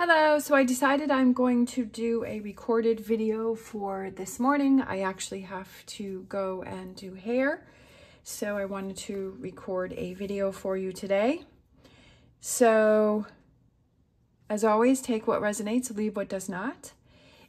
Hello, so I decided I'm going to do a recorded video for this morning. I actually have to go and do hair, so I wanted to record a video for you today. So, as always, take what resonates, leave what does not.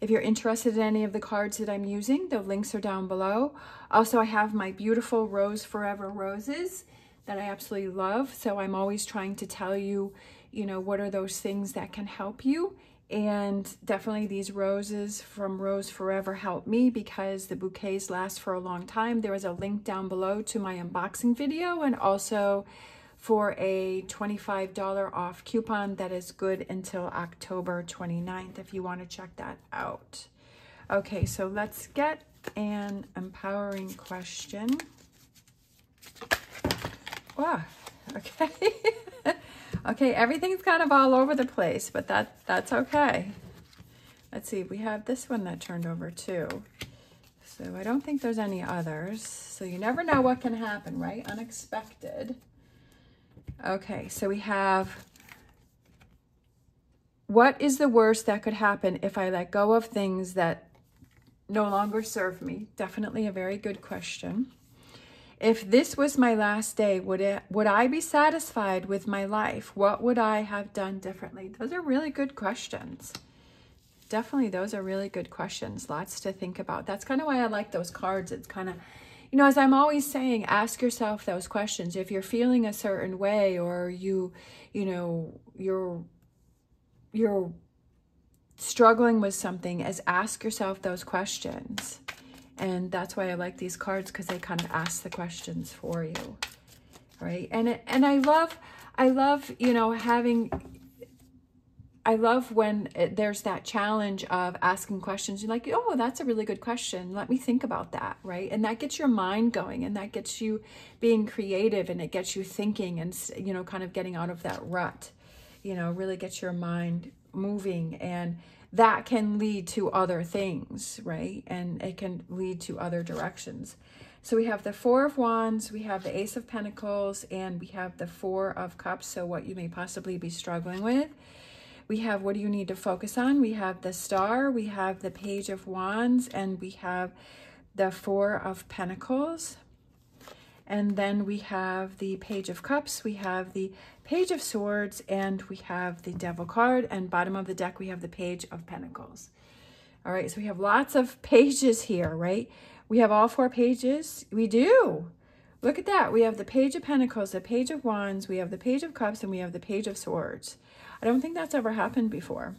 If you're interested in any of the cards that I'm using, the links are down below. Also, I have my beautiful Rose Forever roses that I absolutely love, so I'm always trying to tell you you know, what are those things that can help you? And definitely these roses from Rose Forever help me because the bouquets last for a long time. There is a link down below to my unboxing video and also for a $25 off coupon that is good until October 29th if you want to check that out. Okay, so let's get an empowering question. Wow, okay. Okay, everything's kind of all over the place, but that that's okay. Let's see, we have this one that turned over too. So I don't think there's any others. So you never know what can happen, right? Unexpected. Okay, so we have what is the worst that could happen if I let go of things that no longer serve me? Definitely a very good question. If this was my last day, would it would I be satisfied with my life? What would I have done differently? Those are really good questions. Definitely those are really good questions. Lots to think about. That's kind of why I like those cards. It's kind of you know, as I'm always saying, ask yourself those questions. If you're feeling a certain way or you, you know, you're you're struggling with something, as ask yourself those questions. And that's why I like these cards because they kind of ask the questions for you. Right. And, and I love, I love, you know, having, I love when it, there's that challenge of asking questions. You're like, oh, that's a really good question. Let me think about that. Right. And that gets your mind going and that gets you being creative and it gets you thinking and, you know, kind of getting out of that rut, you know, really gets your mind moving and, that can lead to other things, right? And it can lead to other directions. So we have the Four of Wands, we have the Ace of Pentacles, and we have the Four of Cups, so what you may possibly be struggling with. We have what do you need to focus on? We have the Star, we have the Page of Wands, and we have the Four of Pentacles. And then we have the Page of Cups, we have the Page of Swords, and we have the Devil card. And bottom of the deck, we have the Page of Pentacles. All right, so we have lots of pages here, right? We have all four pages. We do. Look at that. We have the Page of Pentacles, the Page of Wands, we have the Page of Cups, and we have the Page of Swords. I don't think that's ever happened before.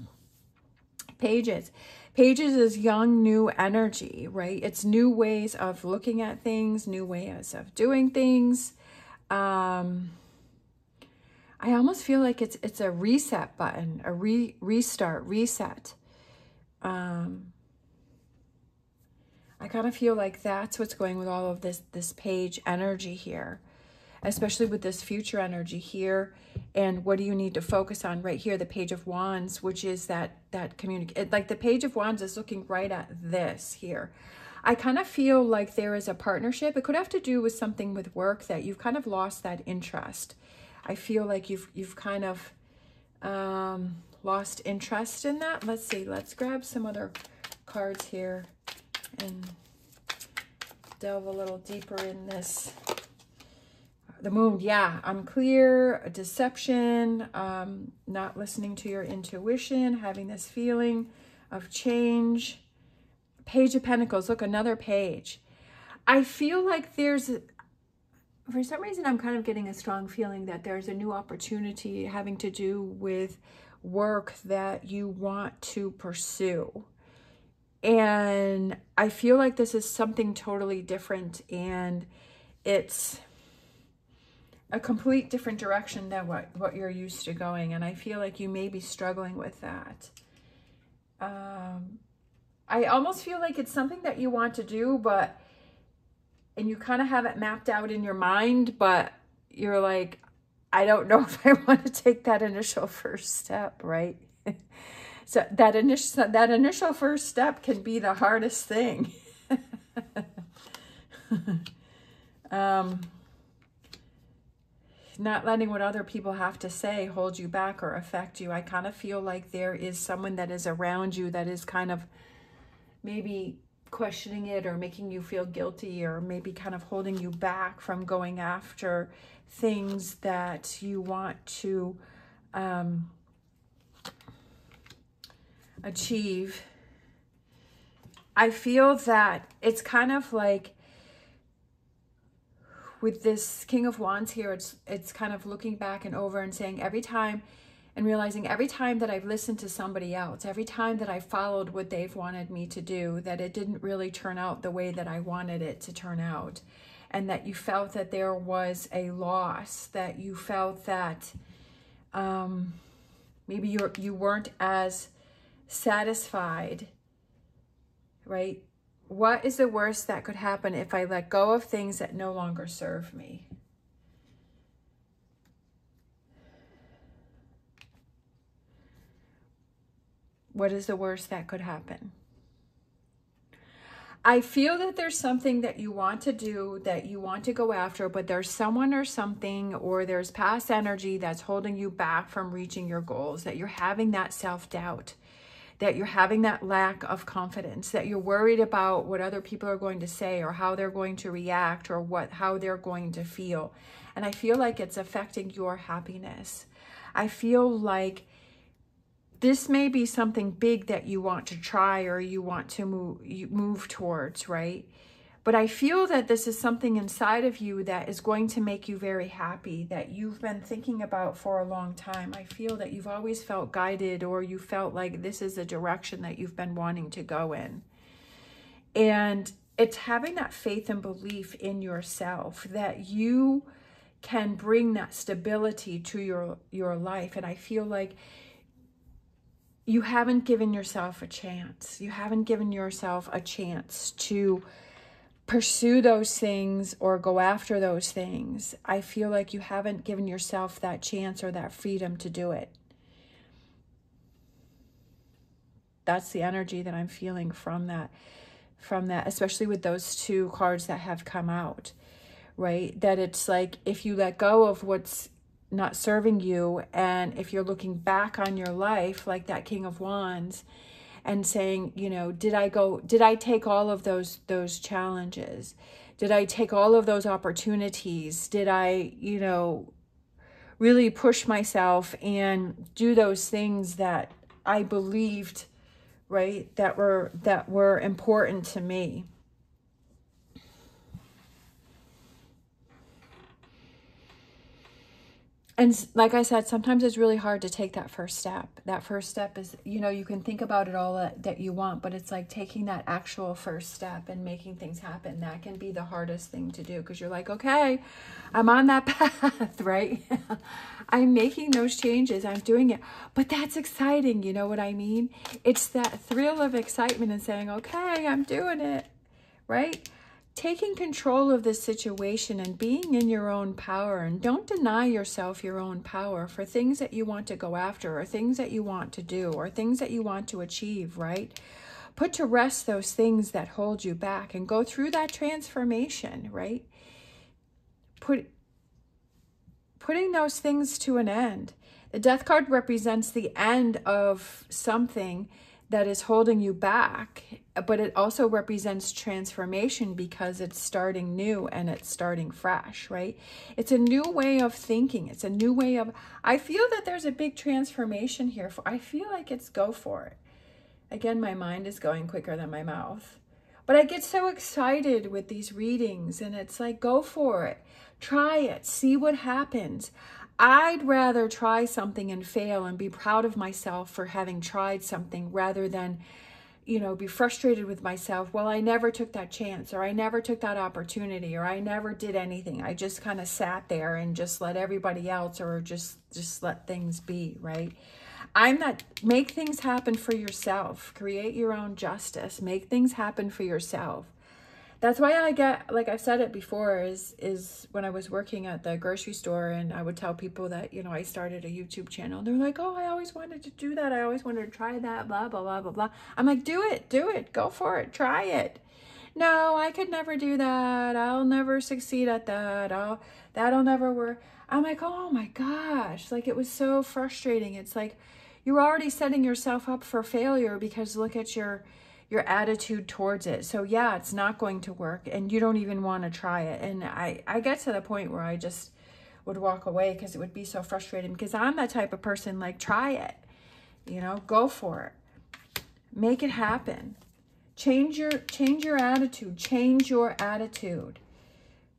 Pages. Pages is young, new energy, right? It's new ways of looking at things, new ways of doing things. Um, I almost feel like it's it's a reset button, a re restart, reset. Um, I kind of feel like that's what's going with all of this this page energy here especially with this future energy here. And what do you need to focus on right here? The Page of Wands, which is that, that communicate, like the Page of Wands is looking right at this here. I kind of feel like there is a partnership. It could have to do with something with work that you've kind of lost that interest. I feel like you've, you've kind of um, lost interest in that. Let's see, let's grab some other cards here and delve a little deeper in this the moon, yeah, unclear, deception, um, not listening to your intuition, having this feeling of change. Page of Pentacles, look, another page. I feel like there's, for some reason, I'm kind of getting a strong feeling that there's a new opportunity having to do with work that you want to pursue. And I feel like this is something totally different and it's a complete different direction than what, what you're used to going. And I feel like you may be struggling with that. Um, I almost feel like it's something that you want to do, but, and you kind of have it mapped out in your mind, but you're like, I don't know if I want to take that initial first step, right? so that initial, that initial first step can be the hardest thing. um, not letting what other people have to say hold you back or affect you. I kind of feel like there is someone that is around you that is kind of maybe questioning it or making you feel guilty or maybe kind of holding you back from going after things that you want to um, achieve. I feel that it's kind of like with this King of Wands here, it's it's kind of looking back and over and saying every time and realizing every time that I've listened to somebody else, every time that I followed what they've wanted me to do, that it didn't really turn out the way that I wanted it to turn out. And that you felt that there was a loss, that you felt that um, maybe you're, you weren't as satisfied, right? What is the worst that could happen if I let go of things that no longer serve me? What is the worst that could happen? I feel that there's something that you want to do, that you want to go after, but there's someone or something, or there's past energy that's holding you back from reaching your goals, that you're having that self-doubt that you're having that lack of confidence, that you're worried about what other people are going to say or how they're going to react or what how they're going to feel. And I feel like it's affecting your happiness. I feel like this may be something big that you want to try or you want to move move towards, right? But I feel that this is something inside of you that is going to make you very happy, that you've been thinking about for a long time. I feel that you've always felt guided or you felt like this is a direction that you've been wanting to go in. And it's having that faith and belief in yourself that you can bring that stability to your, your life. And I feel like you haven't given yourself a chance. You haven't given yourself a chance to pursue those things or go after those things, I feel like you haven't given yourself that chance or that freedom to do it. That's the energy that I'm feeling from that, from that, especially with those two cards that have come out, right? That it's like if you let go of what's not serving you and if you're looking back on your life like that King of Wands, and saying, you know, did I go, did I take all of those, those challenges? Did I take all of those opportunities? Did I, you know, really push myself and do those things that I believed, right, that were, that were important to me? And like I said, sometimes it's really hard to take that first step. That first step is, you know, you can think about it all that, that you want, but it's like taking that actual first step and making things happen. That can be the hardest thing to do because you're like, okay, I'm on that path, right? I'm making those changes. I'm doing it. But that's exciting. You know what I mean? It's that thrill of excitement and saying, okay, I'm doing it, right? Taking control of this situation and being in your own power and don't deny yourself your own power for things that you want to go after or things that you want to do or things that you want to achieve, right? Put to rest those things that hold you back and go through that transformation, right? Put putting those things to an end. The death card represents the end of something that is holding you back, but it also represents transformation because it's starting new and it's starting fresh, right? It's a new way of thinking. It's a new way of, I feel that there's a big transformation here. For I feel like it's go for it. Again, my mind is going quicker than my mouth. But I get so excited with these readings and it's like, go for it. Try it. See what happens. I'd rather try something and fail and be proud of myself for having tried something rather than, you know, be frustrated with myself. Well, I never took that chance or I never took that opportunity or I never did anything. I just kind of sat there and just let everybody else or just, just let things be, right? I'm not, make things happen for yourself. Create your own justice. Make things happen for yourself that's why I get, like I've said it before, is, is when I was working at the grocery store and I would tell people that, you know, I started a YouTube channel. They're like, oh, I always wanted to do that. I always wanted to try that, blah, blah, blah, blah, blah. I'm like, do it, do it, go for it, try it. No, I could never do that. I'll never succeed at that. I'll, that'll never work. I'm like, oh my gosh, like it was so frustrating. It's like you're already setting yourself up for failure because look at your your attitude towards it. So yeah, it's not going to work and you don't even want to try it. And I, I get to the point where I just would walk away because it would be so frustrating because I'm that type of person like try it, you know, go for it, make it happen. Change your, change your attitude, change your attitude.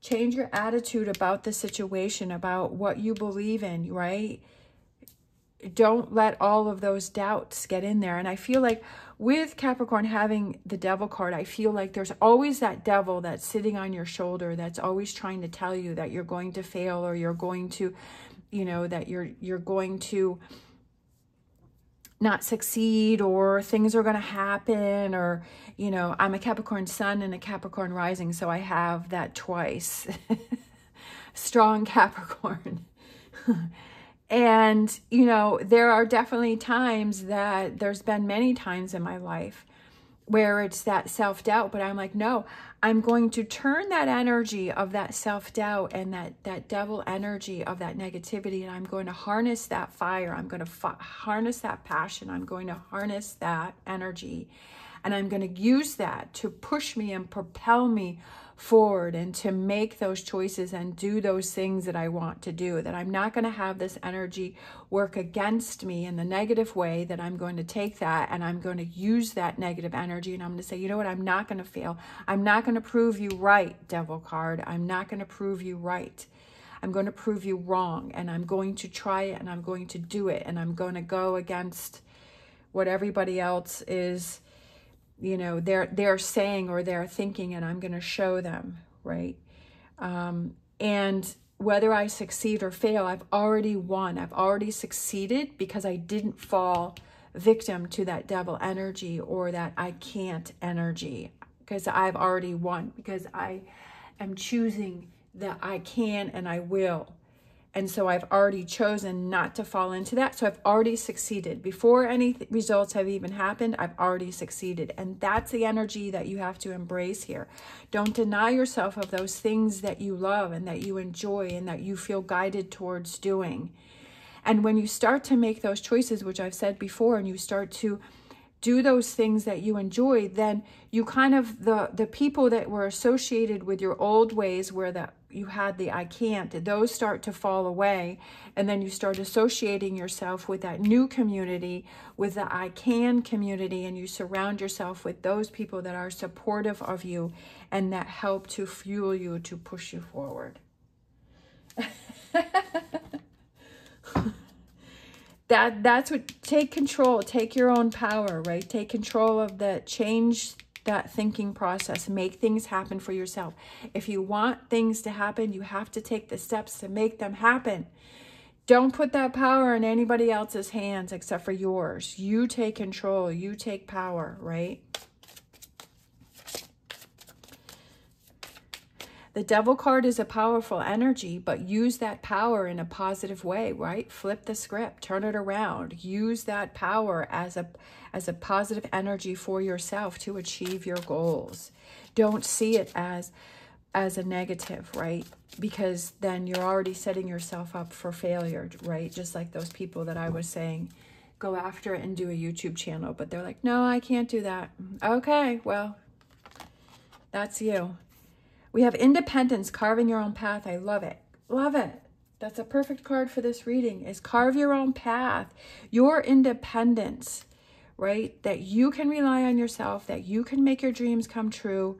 Change your attitude about the situation, about what you believe in, right? Don't let all of those doubts get in there. And I feel like with Capricorn having the devil card, I feel like there's always that devil that's sitting on your shoulder that's always trying to tell you that you're going to fail or you're going to, you know, that you're you're going to not succeed or things are going to happen or you know i'm a capricorn sun and a capricorn rising so i have that twice strong capricorn and, you know, there are definitely times that there's been many times in my life where it's that self doubt, but I'm like, no, I'm going to turn that energy of that self doubt and that, that devil energy of that negativity, and I'm going to harness that fire. I'm going to harness that passion. I'm going to harness that energy, and I'm going to use that to push me and propel me forward and to make those choices and do those things that I want to do. That I'm not going to have this energy work against me in the negative way, that I'm going to take that and I'm going to use that negative energy and I'm going to say, you know what, I'm not going to fail. I'm not going to prove you right, devil card. I'm not going to prove you right. I'm going to prove you wrong and I'm going to try it and I'm going to do it and I'm going to go against what everybody else is you know they're they're saying or they're thinking and i'm going to show them right? Um, and whether i succeed or fail i've already won. I've already succeeded because i didn't fall victim to that devil energy or that i can't energy because i've already won because i am choosing that i can and i will and so I've already chosen not to fall into that. So I've already succeeded. Before any results have even happened, I've already succeeded. And that's the energy that you have to embrace here. Don't deny yourself of those things that you love and that you enjoy and that you feel guided towards doing. And when you start to make those choices, which I've said before, and you start to do those things that you enjoy, then you kind of, the, the people that were associated with your old ways where the you had the I can't, those start to fall away. And then you start associating yourself with that new community, with the I can community, and you surround yourself with those people that are supportive of you and that help to fuel you to push you forward. that that's what take control take your own power right take control of the change that thinking process. Make things happen for yourself. If you want things to happen, you have to take the steps to make them happen. Don't put that power in anybody else's hands except for yours. You take control. You take power, right? The devil card is a powerful energy, but use that power in a positive way, right? Flip the script, turn it around. Use that power as a as a positive energy for yourself to achieve your goals. Don't see it as as a negative, right? Because then you're already setting yourself up for failure, right? Just like those people that I was saying, go after it and do a YouTube channel, but they're like, no, I can't do that. Okay, well, that's you. We have independence, carving your own path. I love it. Love it. That's a perfect card for this reading is carve your own path. Your independence, right? That you can rely on yourself, that you can make your dreams come true.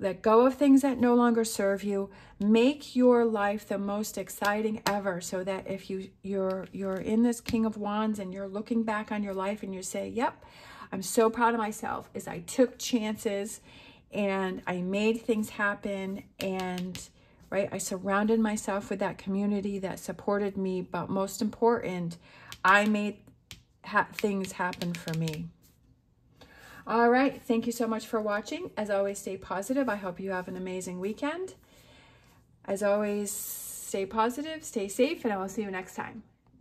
Let go of things that no longer serve you. Make your life the most exciting ever so that if you you're you're in this King of Wands and you're looking back on your life and you say, "Yep, I'm so proud of myself as I took chances and I made things happen and right I surrounded myself with that community that supported me but most important I made ha things happen for me. All right thank you so much for watching. As always stay positive. I hope you have an amazing weekend. As always stay positive stay safe and I will see you next time